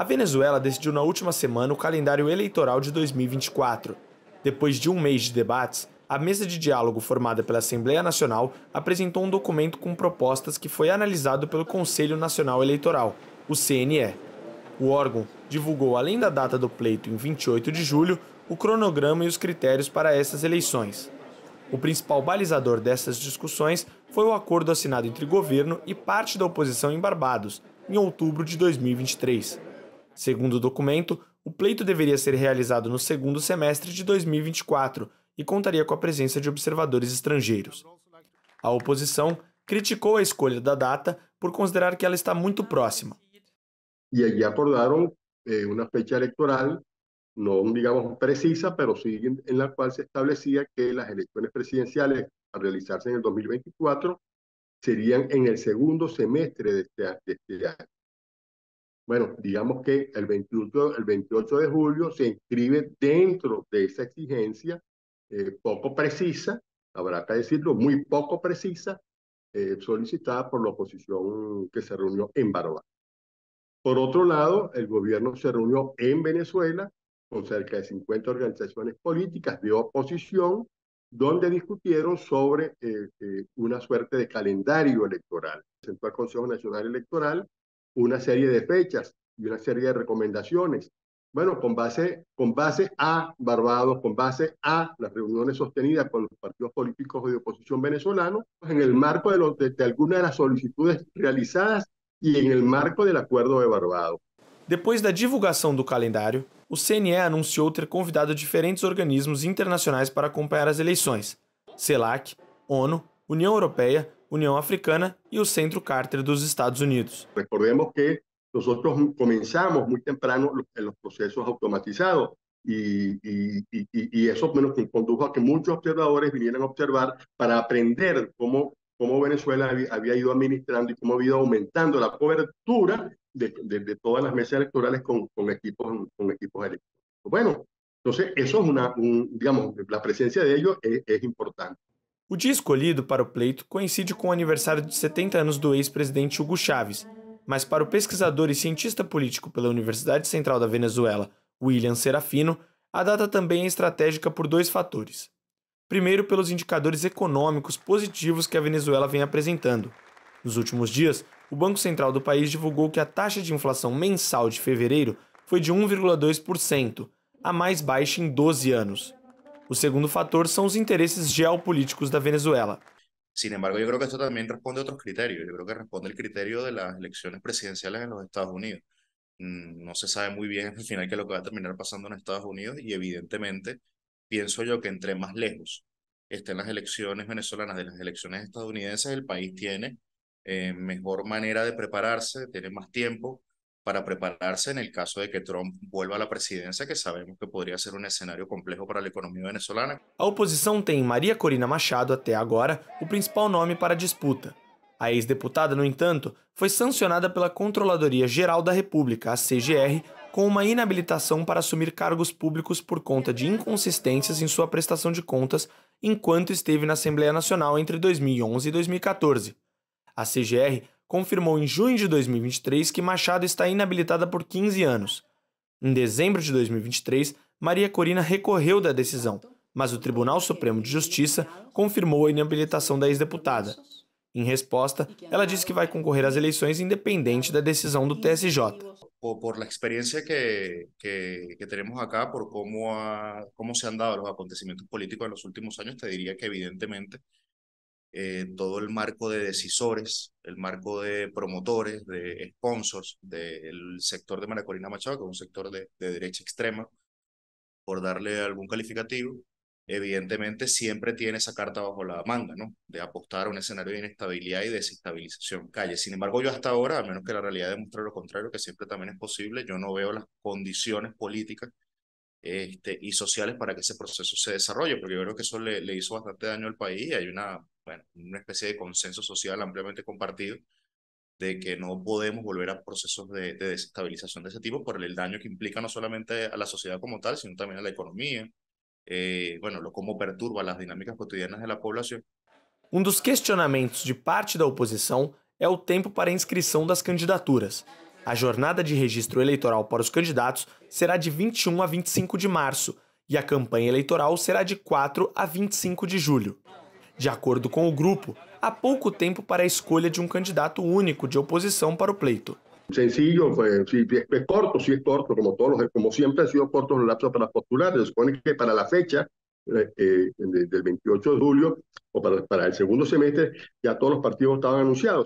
A Venezuela decidiu na última semana o calendário eleitoral de 2024. Depois de um mês de debates, a mesa de diálogo formada pela Assembleia Nacional apresentou um documento com propostas que foi analisado pelo Conselho Nacional Eleitoral, o CNE. O órgão divulgou, além da data do pleito em 28 de julho, o cronograma e os critérios para essas eleições. O principal balizador dessas discussões foi o acordo assinado entre governo e parte da oposição em Barbados, em outubro de 2023. Segundo o documento, o pleito deveria ser realizado no segundo semestre de 2024 e contaria com a presença de observadores estrangeiros. A oposição criticou a escolha da data por considerar que ela está muito próxima. E allí acordaram eh, uma fecha eleitoral no digamos precisa, sí en la cual se establecía que las elecciones presidenciales a realizarse en el 2024 serían en el segundo semestre de de este año. Bueno, digamos que el 28, el 28 de julio se inscribe dentro de esa exigencia eh, poco precisa, habrá que decirlo, muy poco precisa, eh, solicitada por la oposición que se reunió en Barbados. Por otro lado, el gobierno se reunió en Venezuela con cerca de 50 organizaciones políticas de oposición, donde discutieron sobre eh, eh, una suerte de calendario electoral. Presentó al Consejo Nacional Electoral una serie de fechas y una serie de recomendaciones. Bueno, con base, con base a Barbados, con base a las reuniones sostenidas con los partidos políticos de oposición venezolanos, en el marco de, de, de algunas de las solicitudes realizadas y en el marco del Acuerdo de Barbados. Depois da divulgação do calendário, o CNE anunciou ter convidado diferentes organismos internacionais para acompanhar as eleições: CELAC, ONU, União Europeia, União Africana e o Centro Carter dos Estados Unidos. Recordemos que nós começamos muito temprano os processos automatizados y, eso condujo a que muchos observadores vinieran a observar para aprender cómo, cómo Venezuela había, ido administrando y cómo había ido aumentando la cobertura de, de, de todas las mesas electorales con, equipos, con equipos electorales. Bueno, entonces eso es una, un, digamos, la presencia de ellos es importante. O dia escolhido para o pleito coincide com o aniversário de 70 anos do ex-presidente Hugo Chávez, mas para o pesquisador e cientista político pela Universidade Central da Venezuela, William Serafino, a data também é estratégica por dois fatores. Primeiro, pelos indicadores econômicos positivos que a Venezuela vem apresentando. Nos últimos dias, o Banco Central do país divulgou que a taxa de inflação mensal de fevereiro foi de 1,2%, a mais baixa em 12 anos. O segundo fator são os interesses geopolíticos da Venezuela. Sin embargo, yo creo que esto también responde a otros criterios. Yo creo que responde el criterio de las elecciones presidenciales en los Estados Unidos. Mm, no se sabe muy bien al final qué es lo que va a terminar pasando en Estados Unidos y evidentemente pienso yo que entre más lejos estén las elecciones venezolanas de las elecciones estadounidenses, el país tiene eh, mejor manera de prepararse, tiene más tiempo para prepararse en el caso de que Trump vuelva a la presidencia, que sabemos que podría ser um cenário complejo para a economia venezolana. A oposição tem Maria Corina Machado, até agora, o principal nome para a disputa. A ex-deputada, no entanto, foi sancionada pela Controladoria Geral da República, a CGR, com uma inabilitação para assumir cargos públicos por conta de inconsistências em sua prestação de contas enquanto esteve na Assembleia Nacional entre 2011 e 2014. A CGR confirmou em junho de 2023 que Machado está inabilitada por 15 anos. Em dezembro de 2023, Maria Corina recorreu da decisão, mas o Tribunal Supremo de Justiça confirmou a inabilitação da ex-deputada. Em resposta, ela disse que vai concorrer às eleições independente da decisão do TSJ. Por, a experiência que, que, que temos acá, por como, a, como se han dado os acontecimentos políticos nos últimos anos, te diria que evidentemente eh, todo el marco de decisores, el marco de promotores, de sponsors del sector de María Corina Machado, que es un sector de, de derecha extrema, por darle algún calificativo, evidentemente siempre tiene esa carta bajo la manga, ¿no? De apostar a un escenario de inestabilidad y desestabilización calle. Sin embargo, yo hasta ahora, a menos que la realidad demuestre lo contrario, que siempre también es posible, yo no veo las condiciones políticas este, y sociales para que ese proceso se desarrolle, porque yo creo que eso le, le hizo bastante daño al país hay una bueno, una especie de consenso social ampliamente compartido de que no podemos volver a procesos de, de, desestabilización de ese tipo por el daño que implica no solamente a la sociedad como tal, sino también a la economía, eh, bueno, lo como perturba las dinámicas cotidianas de la población. Um dos questionamentos de parte da oposição é o tempo para a inscrição das candidaturas. A jornada de registro eleitoral para os candidatos será de 21 a 25 de março e a campanha eleitoral será de 4 a 25 de julho. De acordo com o grupo, há pouco tempo para a escolha de um candidato único de oposição para o pleito. Sencillo, fue, sí, es corto, sí es corto, como todos los, como siempre ha sido corto los lapsos para postular. Se supone que para la fecha eh, eh del 28 de julio o para, para el segundo semestre ya todos los partidos estaban anunciados.